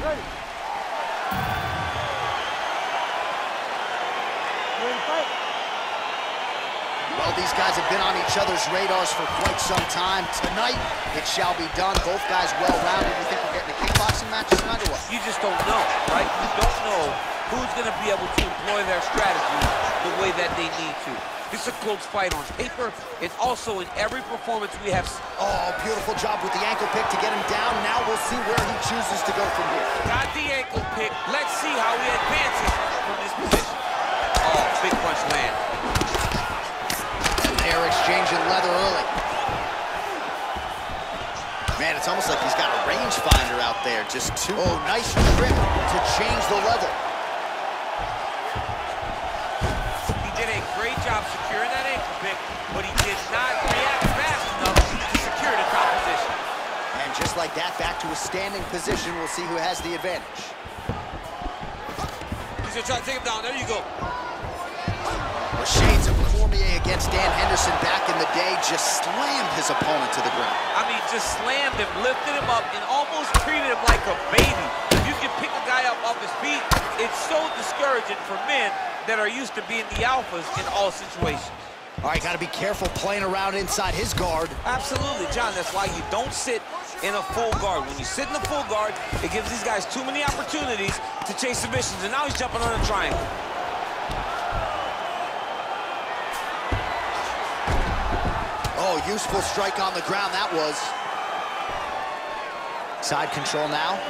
Well, these guys have been on each other's radars for quite some time. Tonight, it shall be done. Both guys well-rounded. You think we're getting a kickboxing match tonight or what? You just don't know, right? You don't know who's going to be able to employ their strategy the way that they need to. This is a close fight on paper. It's also in every performance we have. Oh, beautiful job with the ankle pick to get him down. Now we'll see where he chooses to go from here. Got the ankle pick. Let's see how he advances from this position. Oh, big punch land. And they're exchanging leather early. Man, it's almost like he's got a rangefinder out there. Just two. Oh, nice grip to change the leather. Securing that ankle pick, but he did not react fast enough to secure the top position. And just like that, back to a standing position. We'll see who has the advantage. He's gonna try to take him down. There you go. The shades of Cormier against Dan Henderson back in the day just slammed his opponent to the ground. I mean, just slammed him, lifted him up, and almost treated him like a baby. If you can pick a guy up off his feet, it's so discouraging for men that are used to being the alphas in all situations. All right, got to be careful playing around inside his guard. Absolutely, Jon. That's why you don't sit in a full guard. When you sit in a full guard, it gives these guys too many opportunities to chase submissions. And now he's jumping on a triangle. Oh, useful strike on the ground, that was. Side control now.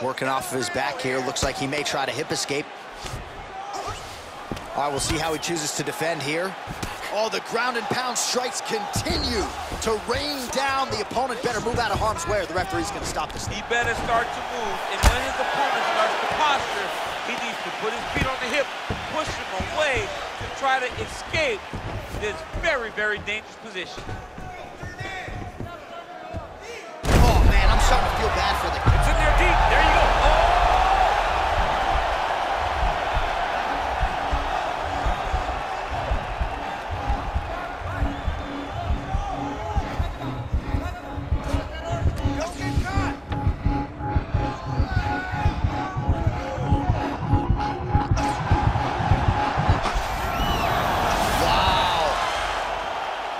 Working off of his back here. Looks like he may try to hip escape. All right, we'll see how he chooses to defend here. Oh, the ground and pound strikes continue to rain down. The opponent better move out of harm's way or the referee's going to stop this. He better start to move. And when his opponent starts to posture, he needs to put his feet on the hip, push him away to try to escape this very, very dangerous position.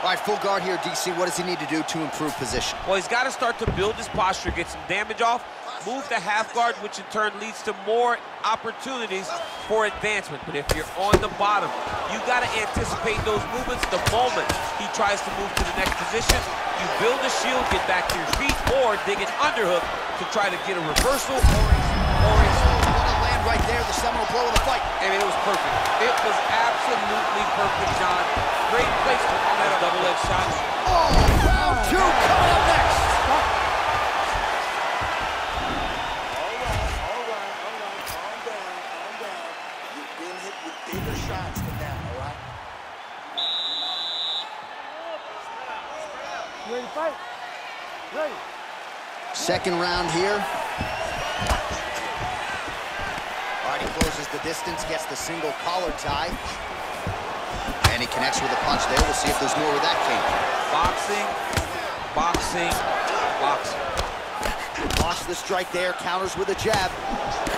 All right, full guard here, DC. What does he need to do to improve position? Well, he's got to start to build his posture, get some damage off, move to half guard, which in turn leads to more opportunities for advancement. But if you're on the bottom, you got to anticipate those movements the moment he tries to move to the next position. You build a shield, get back to your feet, or dig an underhook to try to get a reversal or a, right there, the seminal blow of the fight. I mean, it was perfect. It was absolutely perfect, Jon. Great placement on that double-edged shot. Oh, round two coming up next. All right, all right, all right. Calm down, calm down. You've been hit with bigger shots than that, all right? You ready to fight? Ready. Second round here. Right, he closes the distance, gets the single collar tie. And he connects with a punch there. We'll see if there's more where that came. Boxing, boxing, boxing. Blocks the strike there, counters with a jab.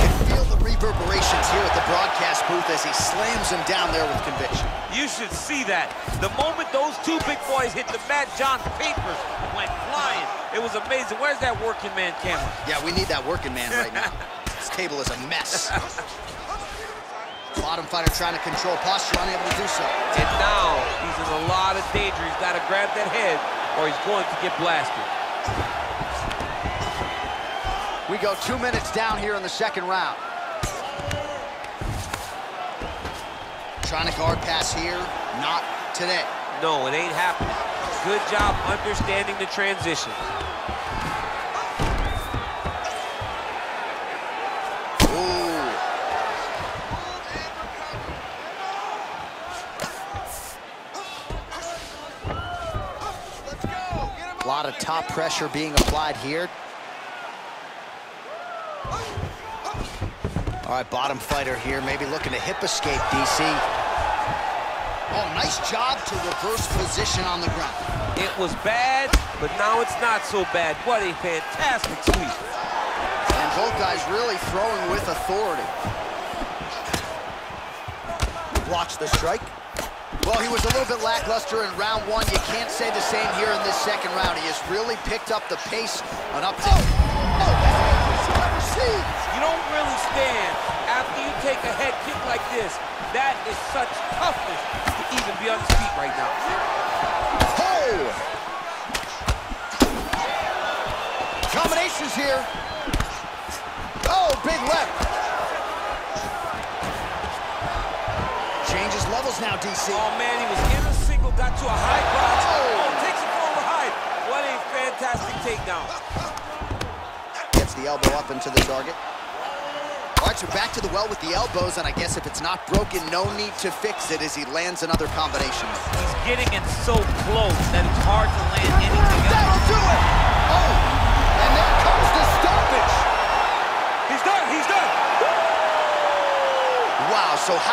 the reverberations here at the broadcast booth as he slams him down there with conviction. You should see that. The moment those two big boys hit the mat, Jon Papers went flying. It was amazing. Where's that working man camera? Yeah, we need that working man right now. this table is a mess. Bottom fighter trying to control posture, unable to do so. And now he's in a lot of danger. He's got to grab that head or he's going to get blasted. We go two minutes down here in the second round. Trying to guard pass here, not today. No, it ain't happening. Good job understanding the transition. A lot of top pressure being applied here. All right, bottom fighter here, maybe looking to hip escape, DC. Oh, nice job to reverse position on the ground. It was bad, but now it's not so bad. What a fantastic sweep. And both guys really throwing with authority. Blocks the strike. Well, he was a little bit lackluster in round one. You can't say the same here in this second round. He has really picked up the pace and up to... Oh, oh, you don't really stand after you take a head kick like this. That is such toughness to even be on his feet right now. Oh! Combinations here. Oh, big left. Changes levels now, DC. Oh, man, he was in a single, got to a high crotch. Oh, oh takes it from behind. What a fantastic takedown. Gets the elbow up into the target. All right, so back to the well with the elbows, and I guess if it's not broken, no need to fix it as he lands another combination. He's getting it so close that it's hard to land anything else. That'll do it! Oh, and there comes the stoppage. He's done, he's done. Wow, so how